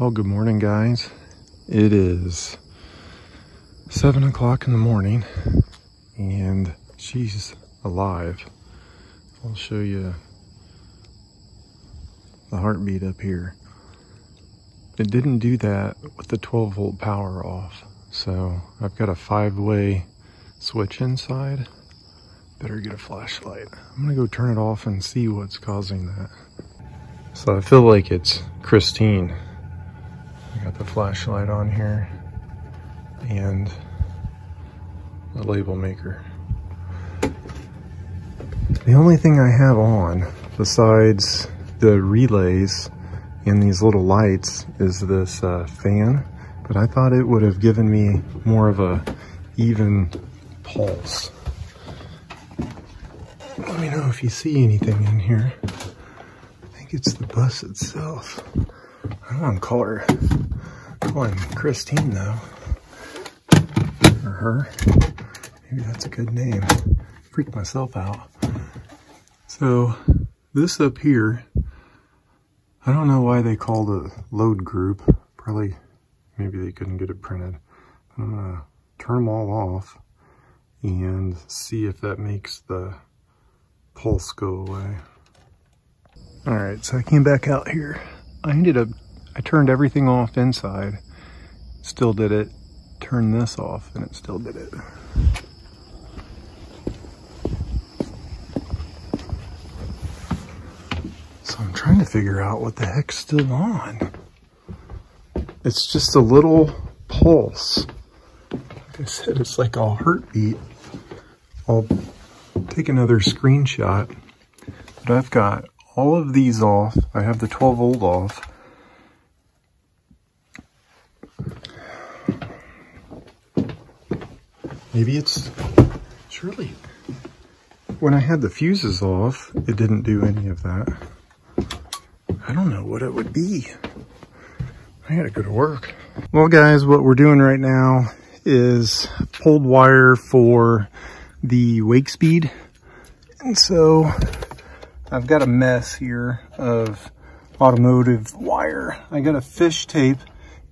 Well, good morning, guys. It is seven o'clock in the morning and she's alive. I'll show you the heartbeat up here. It didn't do that with the 12 volt power off. So I've got a five way switch inside. Better get a flashlight. I'm gonna go turn it off and see what's causing that. So I feel like it's Christine. Got the flashlight on here and a label maker. The only thing I have on besides the relays and these little lights is this uh, fan, but I thought it would have given me more of a even pulse. Let me know if you see anything in here. I think it's the bus itself. I don't want to Christine though, or her. Maybe that's a good name. Freaked myself out. So this up here, I don't know why they called a load group. Probably, maybe they couldn't get it printed. I'm gonna turn them all off and see if that makes the pulse go away. All right, so I came back out here. I ended up, I turned everything off inside, still did it, turned this off and it still did it. So I'm trying to figure out what the heck's still on. It's just a little pulse. Like I said, it's like a heartbeat. I'll take another screenshot. But I've got all of these off. I have the 12 volt off. Maybe it's, surely, when I had the fuses off, it didn't do any of that. I don't know what it would be. I gotta go to work. Well guys, what we're doing right now is pulled wire for the WakeSpeed. And so I've got a mess here of automotive wire. I got a fish tape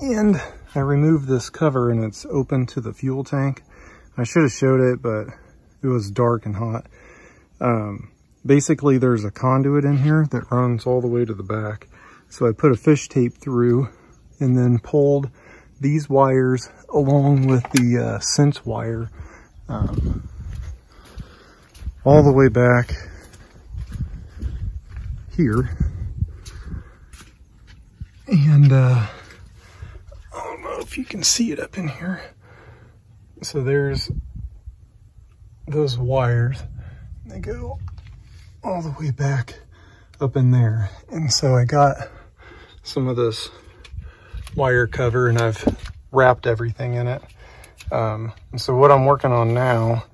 and I removed this cover and it's open to the fuel tank. I should have showed it, but it was dark and hot. Um, basically there's a conduit in here that runs all the way to the back. So I put a fish tape through and then pulled these wires along with the uh, sense wire um, all the way back here. And uh, I don't know if you can see it up in here. So there's those wires. They go all the way back up in there. And so I got some of this wire cover and I've wrapped everything in it. Um, and so what I'm working on now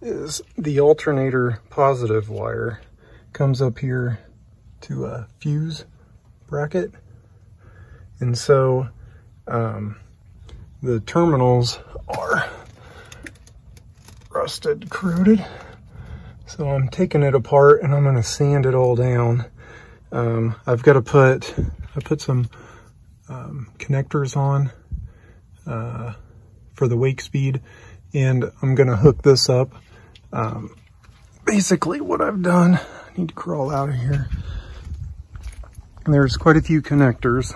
is the alternator positive wire comes up here to a fuse bracket. And so um, the terminals are rusted, corroded. So I'm taking it apart and I'm gonna sand it all down. Um, I've got to put, I put some um, connectors on uh, for the WakeSpeed and I'm gonna hook this up. Um, basically what I've done, I need to crawl out of here. There's quite a few connectors.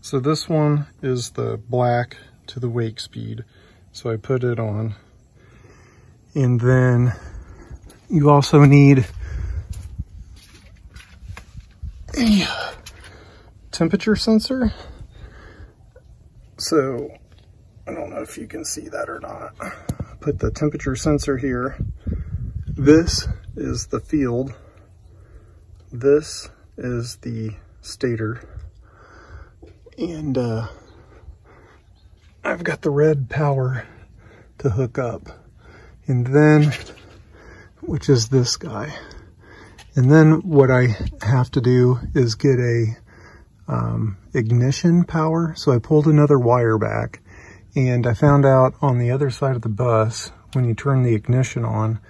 So this one is the black to the WakeSpeed. So I put it on. And then you also need a temperature sensor. So I don't know if you can see that or not. Put the temperature sensor here. This is the field. This is the stator. And uh, I've got the red power to hook up. And then, which is this guy. And then what I have to do is get a um, ignition power. So I pulled another wire back and I found out on the other side of the bus, when you turn the ignition on,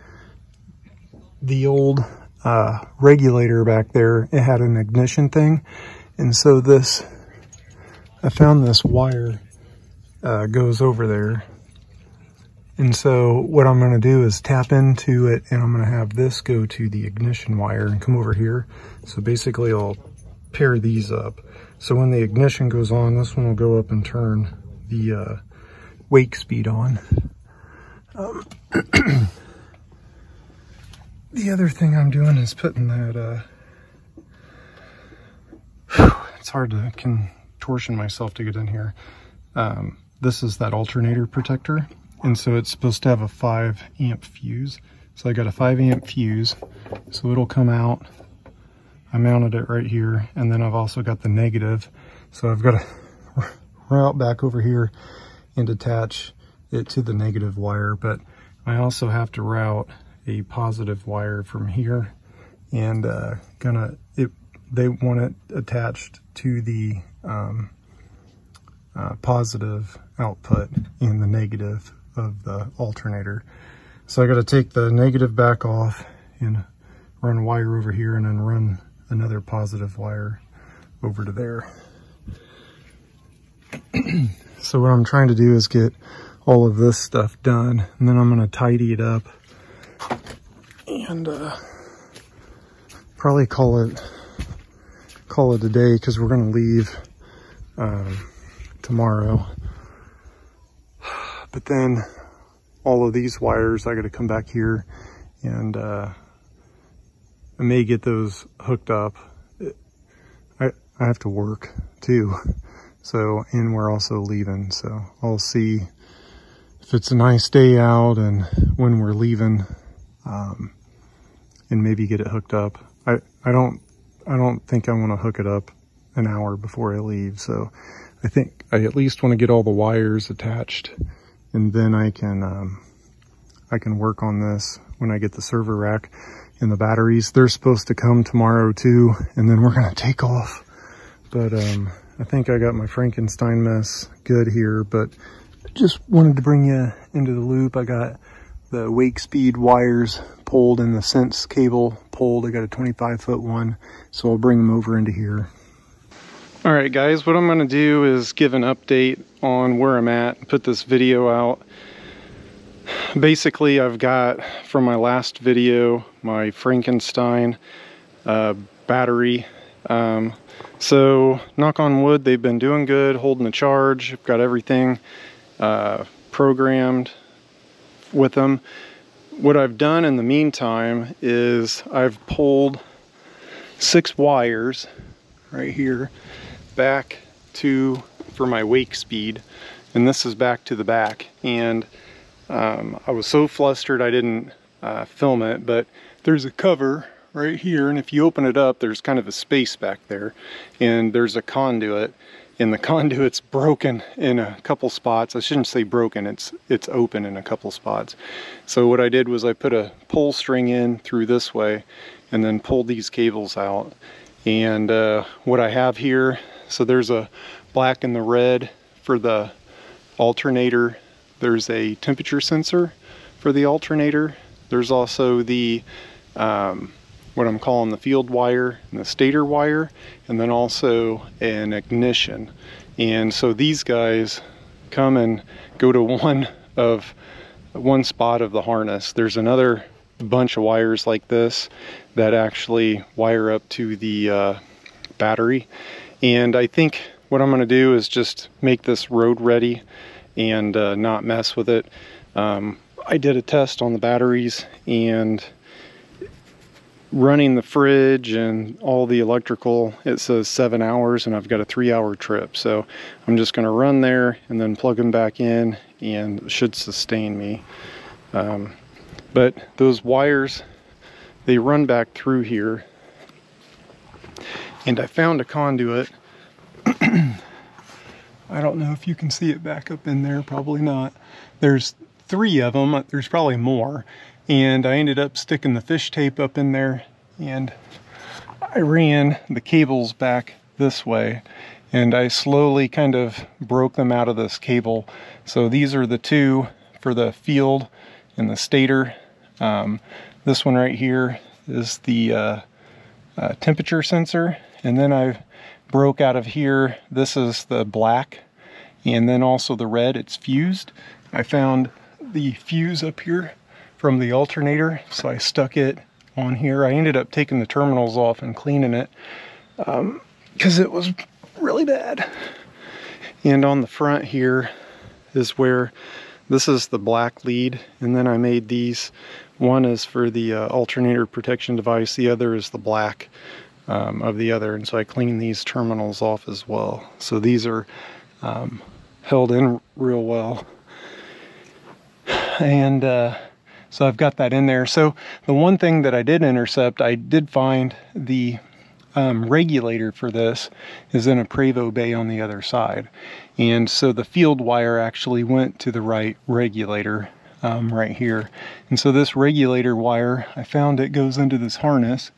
the old uh, regulator back there, it had an ignition thing. And so this I found this wire uh, goes over there. And so what I'm going to do is tap into it and I'm going to have this go to the ignition wire and come over here. So basically I'll pair these up. So when the ignition goes on, this one will go up and turn the uh, WakeSpeed on. Um, the other thing I'm doing is putting that, uh, it's hard to contortion myself to get in here. Um, this is that alternator protector. And so it's supposed to have a five amp fuse. So I got a five amp fuse. So it'll come out. I mounted it right here. And then I've also got the negative. So I've got to route back over here and attach it to the negative wire. But I also have to route a positive wire from here and uh, gonna, it, they want it attached to the um, uh, positive output and the negative of the alternator. So I got to take the negative back off and run wire over here and then run another positive wire over to there. so what I'm trying to do is get all of this stuff done and then I'm going to tidy it up and uh, probably call it call it a day because we're going to leave um, tomorrow. But then all of these wires, I got to come back here and uh, I may get those hooked up. I, I have to work too. So, and we're also leaving. So I'll see if it's a nice day out and when we're leaving um, and maybe get it hooked up. I, I don't, I don't think I want to hook it up an hour before I leave. So I think I at least want to get all the wires attached and then I can, um, I can work on this when I get the server rack and the batteries. They're supposed to come tomorrow too, and then we're to take off. But, um, I think I got my Frankenstein mess good here, but just wanted to bring you into the loop. I got the WakeSpeed wires pulled and the sense cable pulled. I got a 25 foot one, so I'll bring them over into here. All right, guys, what I'm gonna do is give an update on where I'm at, put this video out. Basically, I've got, from my last video, my Frankenstein uh, battery. Um, so, knock on wood, they've been doing good, holding the charge. I've got everything uh, programmed with them. What I've done in the meantime is I've pulled six wires right here back to for my WakeSpeed and this is back to the back. And um, I was so flustered I didn't uh, film it but there's a cover right here and if you open it up there's kind of a space back there and there's a conduit and the conduit's broken in a couple spots. I shouldn't say broken it's it's open in a couple spots. So what I did was I put a pull string in through this way and then pulled these cables out. And uh, what I have here so there's a black and the red for the alternator. There's a temperature sensor for the alternator. There's also the um, what I'm calling the field wire and the stator wire, and then also an ignition. And so these guys come and go to one of one spot of the harness. There's another bunch of wires like this that actually wire up to the uh, battery and I think what I'm going to do is just make this road ready and uh, not mess with it. Um, I did a test on the batteries and running the fridge and all the electrical it says seven hours and I've got a three hour trip. So I'm just going to run there and then plug them back in and should sustain me. Um, but those wires they run back through here and I found a conduit. I don't know if you can see it back up in there, probably not. There's three of them, there's probably more. And I ended up sticking the fish tape up in there and I ran the cables back this way and I slowly kind of broke them out of this cable. So these are the two for the field and the stator. Um, this one right here is the uh, uh, temperature sensor and then I've broke out of here. This is the black and then also the red, it's fused. I found the fuse up here from the alternator, so I stuck it on here. I ended up taking the terminals off and cleaning it because um, it was really bad. And on the front here is where this is the black lead and then I made these one is for the uh, alternator protection device the other is the black um, of the other and so I cleaned these terminals off as well so these are um, held in real well and uh, so I've got that in there so the one thing that I did intercept I did find the um, regulator for this is in a Prevost bay on the other side. And so the field wire actually went to the right regulator um, right here. And so this regulator wire, I found it goes into this harness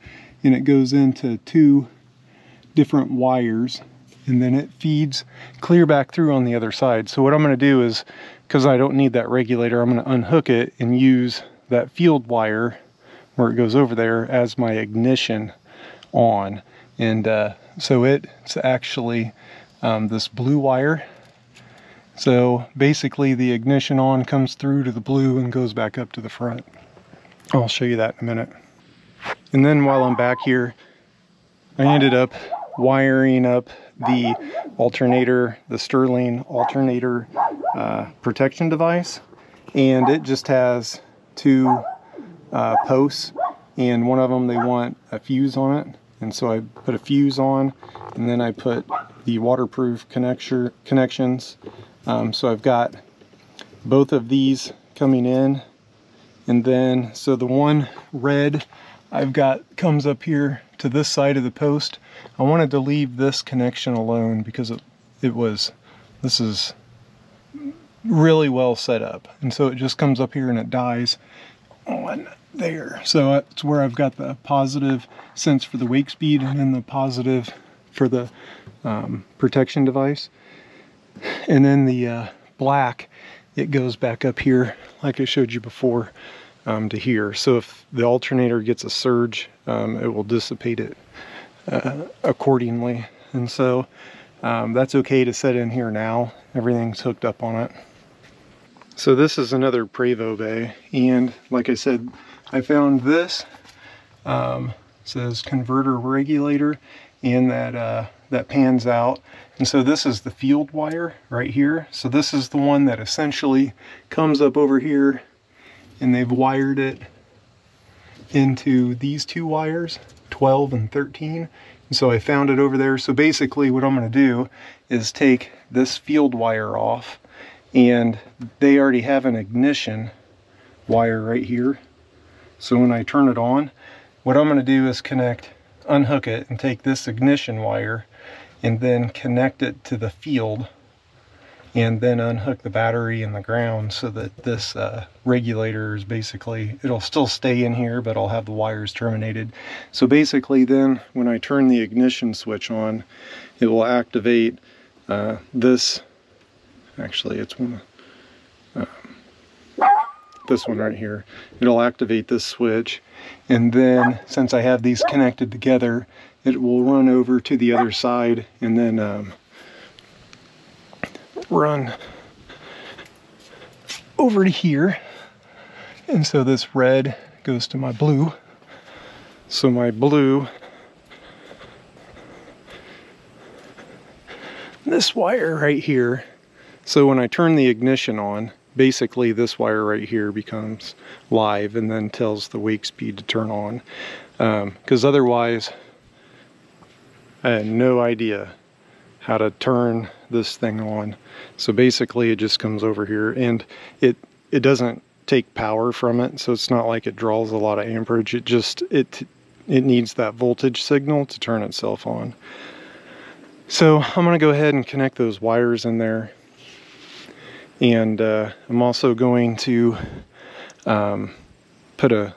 and it goes into two different wires and then it feeds clear back through on the other side. So what I'm gonna do is, because I don't need that regulator, I'm gonna unhook it and use that field wire where it goes over there as my ignition on. And uh, so it's actually um, this blue wire. So basically the ignition on comes through to the blue and goes back up to the front. I'll show you that in a minute. And then while I'm back here, I ended up wiring up the alternator, the Sterling alternator uh, protection device. And it just has two uh, posts and one of them they want a fuse on it. And so I put a fuse on and then I put the waterproof connector connections. Um, so I've got both of these coming in. And then so the one red I've got comes up here to this side of the post I wanted to leave this connection alone because it, it was this is really well set up and so it just comes up here and it dies on there. So that's where I've got the positive sense for the WakeSpeed and then the positive for the um, protection device. And then the uh, black, it goes back up here like I showed you before um, to here. So if the alternator gets a surge, um, it will dissipate it uh, accordingly. And so um, that's okay to set in here now. Everything's hooked up on it. So this is another Prevost bay, and like I said, I found this. Um, says converter regulator, and that uh, that pans out. And so this is the field wire right here. So this is the one that essentially comes up over here, and they've wired it into these two wires, 12 and 13. And so I found it over there. So basically what I'm going to do is take this field wire off and they already have an ignition wire right here so when I turn it on what I'm going to do is connect unhook it and take this ignition wire and then connect it to the field and then unhook the battery and the ground so that this uh, regulator is basically it'll still stay in here but I'll have the wires terminated. So basically then when I turn the ignition switch on it will activate uh, this actually it's one um, this one right here. It'll activate this switch and then since I have these connected together it will run over to the other side and then um, run over to here. And so this red goes to my blue. So my blue this wire right here. So when I turn the ignition on, basically this wire right here becomes live and then tells the WakeSpeed to turn on. Because um, otherwise, I had no idea how to turn this thing on. So basically it just comes over here and it, it doesn't take power from it. So it's not like it draws a lot of amperage. It just, it, it needs that voltage signal to turn itself on. So I'm gonna go ahead and connect those wires in there and uh, I'm also going to um, put a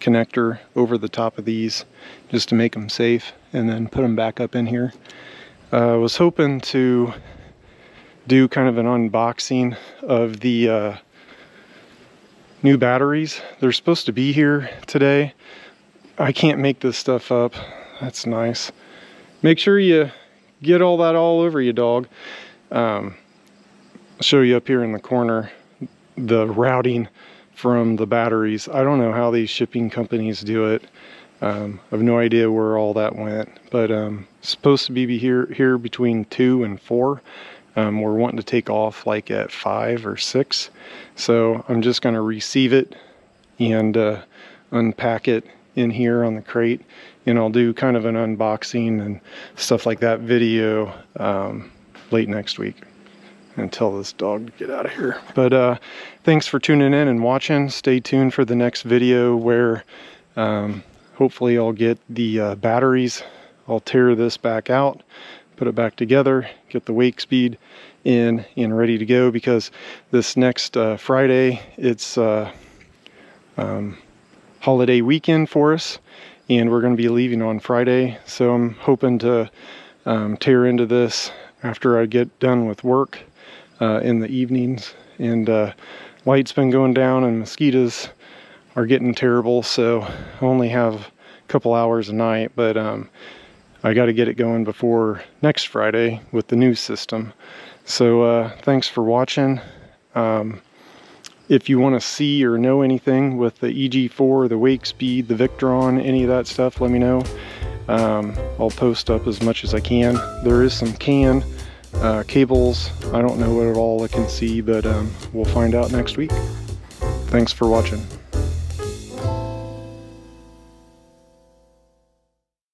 connector over the top of these just to make them safe and then put them back up in here. Uh, I was hoping to do kind of an unboxing of the uh, new batteries. They're supposed to be here today. I can't make this stuff up. That's nice. Make sure you get all that all over you, dog. Um, I'll show you up here in the corner the routing from the batteries. I don't know how these shipping companies do it. Um, I have no idea where all that went, but um, supposed to be here here between two and four. Um, we're wanting to take off like at five or six, so I'm just going to receive it and uh, unpack it in here on the crate, and I'll do kind of an unboxing and stuff like that video um, late next week and tell this dog to get out of here. But uh, thanks for tuning in and watching. Stay tuned for the next video where um, hopefully I'll get the uh, batteries. I'll tear this back out, put it back together, get the WakeSpeed in and ready to go because this next uh, Friday, it's uh, um, holiday weekend for us and we're going to be leaving on Friday. So I'm hoping to um, tear into this after I get done with work uh, in the evenings. And uh, light's been going down and mosquitoes are getting terrible. So I only have a couple hours a night, but um, I got to get it going before next Friday with the new system. So uh, thanks for watching. Um, if you want to see or know anything with the EG4, the WakeSpeed, the Victron, any of that stuff, let me know. Um, I'll post up as much as I can. There is some CAN uh, cables. I don't know what at all I can see, but um, we'll find out next week. Thanks for watching.